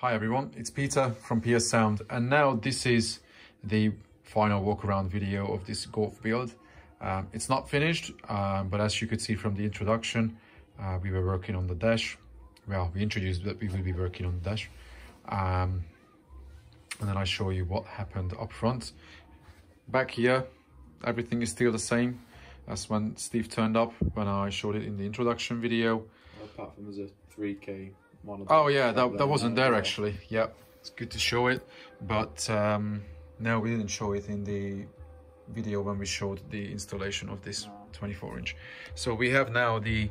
Hi everyone, it's Peter from PS Sound and now this is the final walk around video of this Golf build. Um, it's not finished, um, but as you could see from the introduction, uh, we were working on the dash. Well, we introduced that we will be working on the dash. Um, and then I show you what happened up front. Back here, everything is still the same as when Steve turned up, when I showed it in the introduction video. Apart from there's a 3K Oh yeah, that, that wasn't there actually. Yeah, it's good to show it, but um, no, we didn't show it in the video when we showed the installation of this 24 inch. So we have now the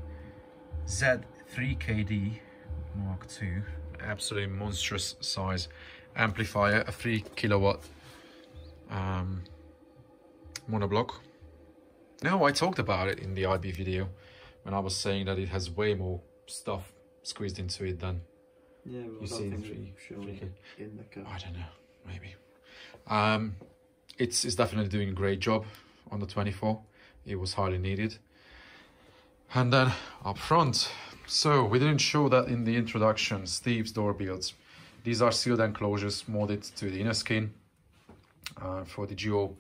Z3KD Mark II, absolutely monstrous size amplifier, a three kilowatt um, monoblock. Now I talked about it in the IB video when I was saying that it has way more stuff squeezed into it than yeah, well, you see in three, three in the car. I don't know, maybe. Um, it's it's definitely doing a great job on the 24. It was highly needed. And then up front, so we didn't show that in the introduction, Steve's door builds. These are sealed enclosures molded to the inner skin uh, for the dual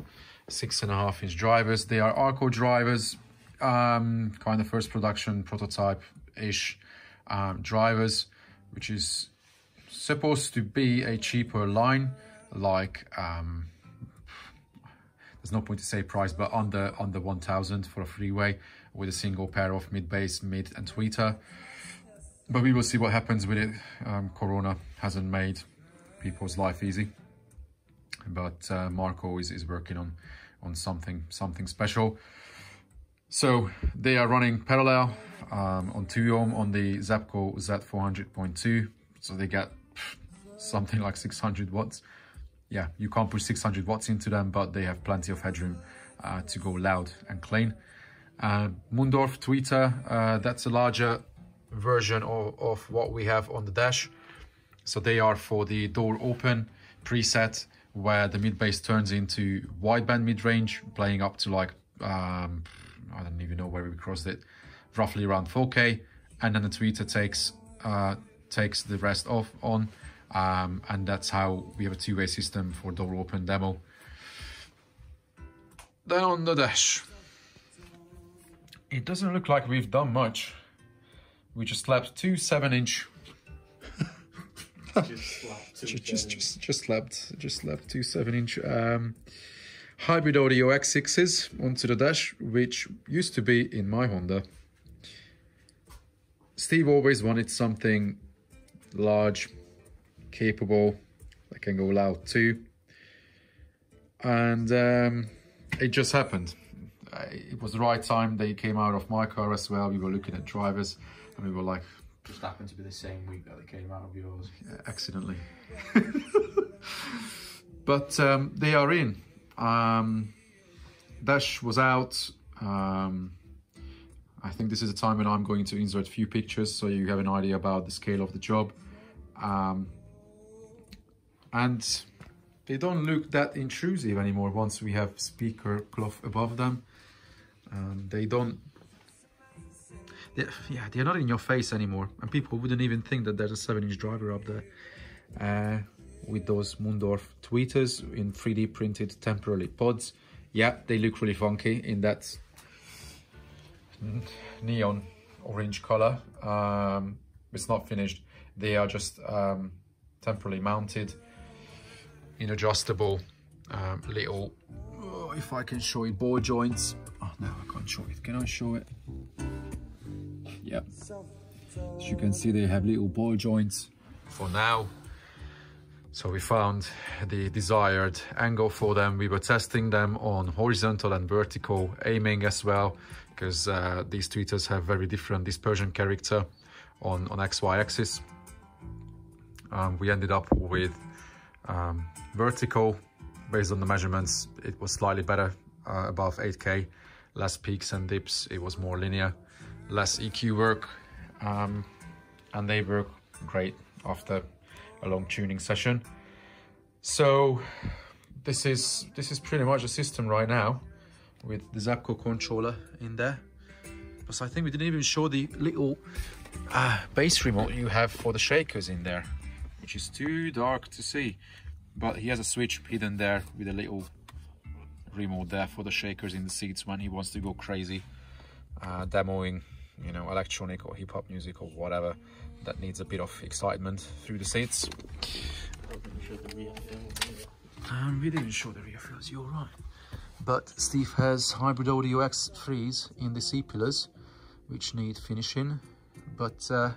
six and a half inch drivers. They are Arco drivers, um, kind of first production prototype-ish um, drivers, which is supposed to be a cheaper line, like um, there's no point to say price, but under under 1,000 for a three-way with a single pair of mid bass, mid, and tweeter. But we will see what happens with it. Um, Corona hasn't made people's life easy, but uh, Marco is, is working on on something something special. So they are running parallel um, on 2 ohm on the Zapco Z400.2. So they get something like 600 watts. Yeah, you can't push 600 watts into them, but they have plenty of headroom uh, to go loud and clean. Uh, Mundorf tweeter, uh, that's a larger version of, of what we have on the dash. So they are for the door open preset where the mid bass turns into wideband mid range, playing up to like, um, I don't even know where we crossed it, roughly around 4K, and then the tweeter takes uh, takes the rest off on, um, and that's how we have a two-way system for door open demo. Then on the dash, it doesn't look like we've done much. We just slapped two seven-inch. just slapped just, just, just, just slapped, just slapped two seven-inch um, hybrid audio X6s onto the dash, which used to be in my Honda. Steve always wanted something large, capable, that can go loud too. And um, it just happened. It was the right time. They came out of my car as well. We were looking at drivers and we were like... Just happened to be the same week that they came out of yours. Yeah, accidentally. but um, they are in. Um, Dash was out. Um, I think this is a time when I'm going to insert a few pictures so you have an idea about the scale of the job. Um, and they don't look that intrusive anymore once we have speaker cloth above them. Um, they don't, they, yeah, they're not in your face anymore. And people wouldn't even think that there's a 7-inch driver up there. Uh, with those Mundorf tweeters in 3D printed temporary pods. Yeah, they look really funky in that neon orange color. Um, it's not finished. They are just um, temporarily mounted in adjustable um, little, oh, if I can show you ball joints. Oh, no, I can't show it. Can I show it? Yeah. As you can see, they have little ball joints for now. So we found the desired angle for them. We were testing them on horizontal and vertical aiming as well because uh, these tweeters have very different dispersion character on, on XY axis. Um, we ended up with um, vertical based on the measurements. It was slightly better uh, above 8K, less peaks and dips. It was more linear, less EQ work, um, and they work great after a long tuning session. So this is this is pretty much the system right now with the Zapco controller in there. But I think we didn't even show the little uh, bass remote you have for the shakers in there. which is too dark to see. But he has a switch hidden there with a little remote there for the shakers in the seats when he wants to go crazy, uh, demoing, you know, electronic or hip hop music or whatever that needs a bit of excitement through the seats. Um, we didn't show the rear wheels, you're right. But Steve has hybrid audio X3s in the C pillars, which need finishing. But uh,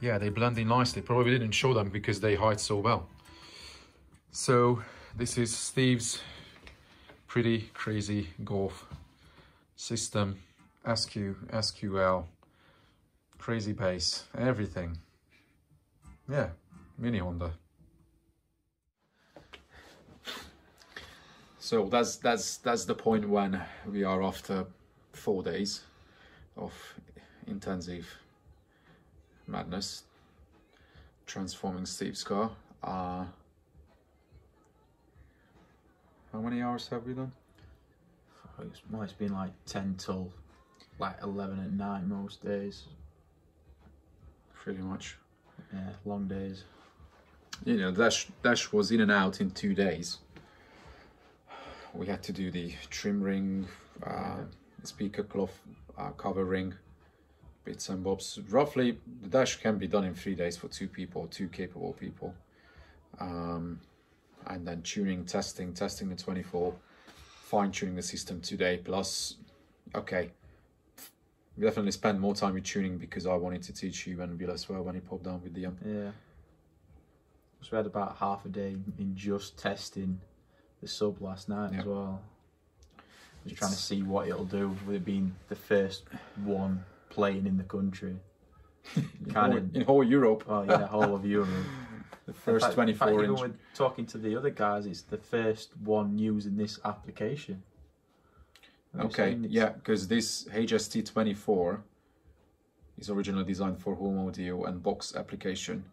yeah, they blend in nicely. Probably didn't show them because they hide so well. So this is Steve's pretty crazy Golf system, SQ, SQL, crazy bass, everything. Yeah, mini Honda. So that's that's that's the point when we are after four days of intensive madness, transforming Steve's car. Uh, how many hours have we done? It's, well, it's been like 10 till like 11 at night most days. Pretty much. Yeah, long days. You know, Dash Dash was in and out in two days. We had to do the trim ring, uh, speaker cloth uh, cover ring, bits and bobs. Roughly, the dash can be done in three days for two people, two capable people. Um, and then tuning, testing, testing the 24, fine tuning the system today. Plus, okay, we definitely spent more time with tuning because I wanted to teach you and Bill as well when he popped down with the um, Yeah. So we had about half a day in just testing the sub last night Yeah. as well. Just trying to see what it'll do with it being the first one playing in the country. in, Kind whole, of, in whole Europe. well, yeah, whole of Europe. The first fact- in fact, 24 even inch. with talking to the other guys, it's the first one using this application. Okay, yeah, because this HST24 is originally designed for home audio and box application,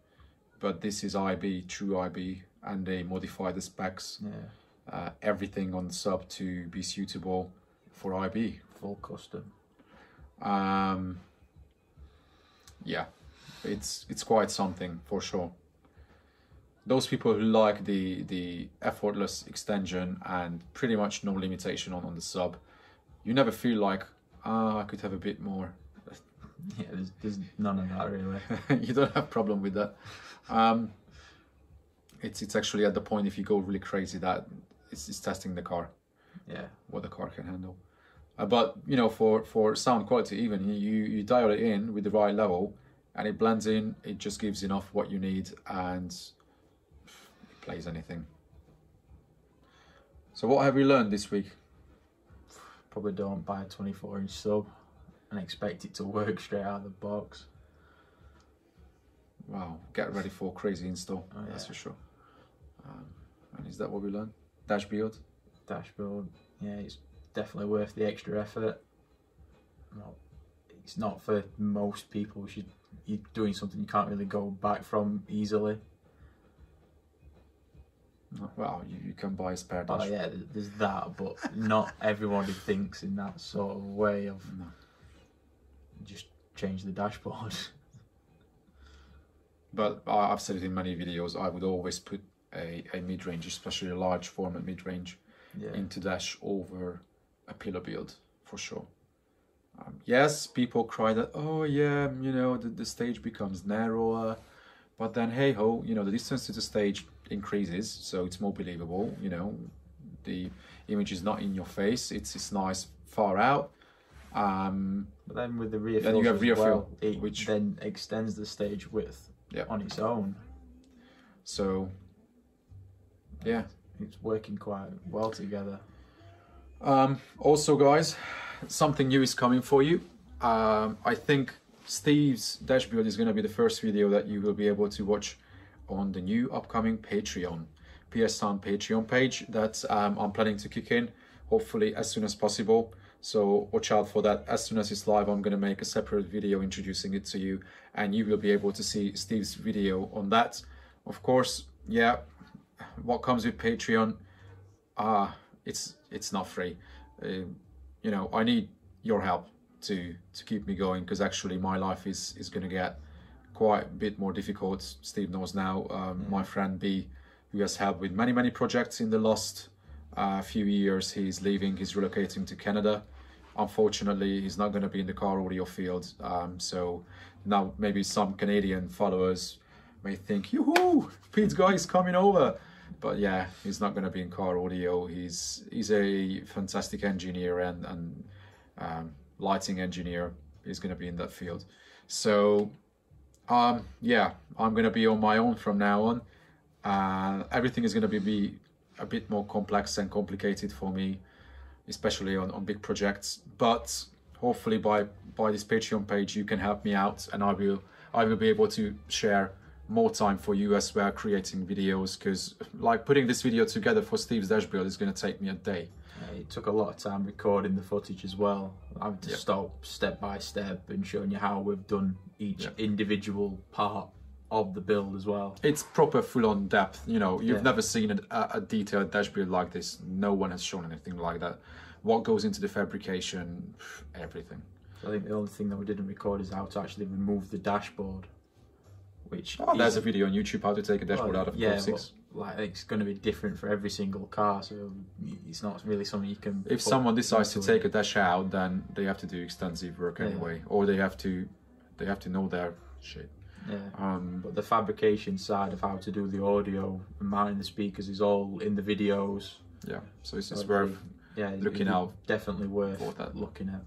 but this is IB, true IB, and they modify the specs, Yeah, uh, everything on the sub to be suitable for IB. full custom. Um, yeah, it's it's quite something for sure. Those people who like the the effortless extension and pretty much no limitation on, on the sub, you never feel like ah I could have a bit more. Yeah, there's, there's none of that really. you don't have problem with that. Um, it's it's actually at the point if you go really crazy that it's, it's testing the car Yeah, what the car can handle. Uh, but you know, for for sound quality, even you you dial it in with the right level, and it blends in. It just gives enough what you need, and it plays anything. So what have we learned this week? Probably don't buy a 24 inch sub and expect it to work straight out of the box. Wow, get ready for crazy install. Oh, That's yeah. for sure. Um, and is that what we learned? Dash build. Dashboard, yeah, it's definitely worth the extra effort. Well, it's not for most people. You should, you're doing something you can't really go back from easily. Well, you, you can buy a spare Oh yeah, there's that, but not everybody thinks in that sort of way of No. just change the dashboard. But I've said it in many videos. I would always put a, a mid range, especially a large format mid range, yeah, into dash over a pillar build for sure. Um, yes, people cry that oh yeah, you know the, the stage becomes narrower, but then hey ho, you know the distance to the stage increases, so it's more believable. You know, the image is not in your face; it's it's nice far out. Um, but then with the rear Then you have rear well, fill, which- then extends the stage width Yeah. on its own. so yeah, It's working quite well together. Um, also, guys, something new is coming for you. Um, I think Steve's dashboard is going to be the first video that you will be able to watch on the new upcoming Patreon, PS Sound Patreon page that um, I'm planning to kick in, hopefully as soon as possible. So watch out for that. As soon as it's live, I'm going to make a separate video introducing it to you, and you will be able to see Steve's video on that. Of course, yeah, what comes with Patreon, ah, it's it's not free. Um, you know, I need your help to to keep me going because actually my life is is going to get quite a bit more difficult. Steve knows now. Um, My friend B, who has helped with many many projects in the last uh, few years, he's leaving. He's relocating to Canada. Unfortunately, he's not going to be in the car audio field. Um, so now maybe some Canadian followers may think, "Yoo-hoo, Pete's guy is coming over." But yeah, he's not going to be in car audio. He's he's a fantastic engineer and and um, lighting engineer. He's going to be in that field. So um, yeah, I'm going to be on my own from now on. Uh, everything is going to be, a bit more complex and complicated for me, especially on, on big projects. But hopefully by by this Patreon page, you can help me out, and I will I will be able to share more time for you as well creating videos because like putting this video together for Steve's dash build is going to take me a day. Uh, it took a lot of time recording the footage as well. I've to Yep. stop step by step and showing you how we've done each Yep. individual part of the build as well. It's proper full-on depth. You know, you've Yeah. never seen a, a a detailed dash build like this. No one has shown anything like that. What goes into the fabrication, everything. I think the only thing that we didn't record is how to actually remove the dashboard, which Oh, there's is- a video on YouTube how to take a dashboard well, out of yeah, Golf 6. but, like it's going to be different for every single car, so it's not really something you can. If someone decides to take a dash out, then they have to do extensive work Yeah. anyway, or they have to they have to know their shit. Yeah. Um, But the fabrication side of how to do the audio and mounting the speakers is all in the videos. yeah, so it's, it's So worth Yeah, Looking out definitely worth that. looking at.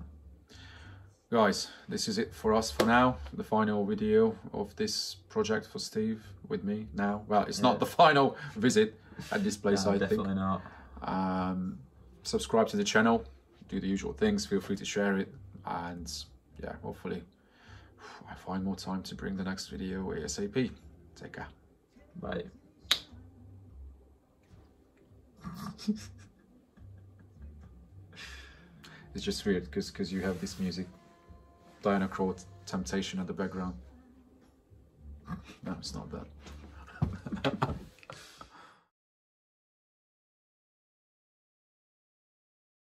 Guys, this is it for us for now. The final video of this project for Steve with me now. Well, it's not the final visit at this place, No, I definitely think. not. Um, subscribe to the channel, do the usual things, feel free to share it, and yeah, hopefully I find more time to bring the next video ASAP. Take care. Right. It's just weird because you have this music, Diana Krall, Temptation in the background. No, it's not that.